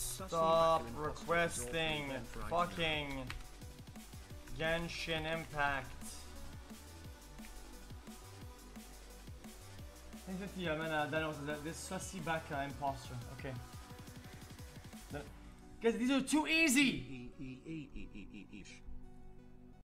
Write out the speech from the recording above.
Stop requesting fucking Genshin Impact. Effettivamente, man, uh, Daniel, this sussy back imposter. Okay. Guys, these are too easy!